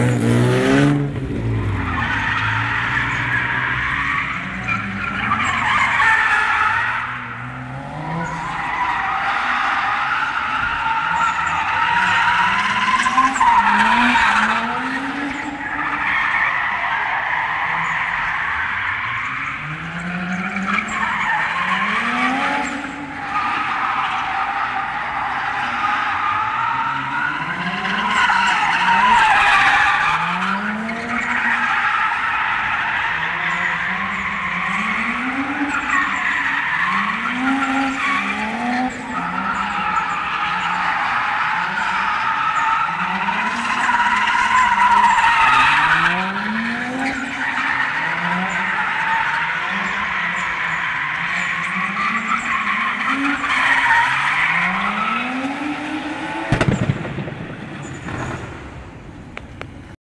Mm-hmm.